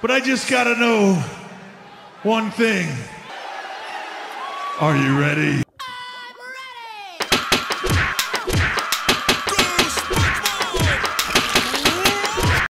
But I just gotta know one thing. Are you ready?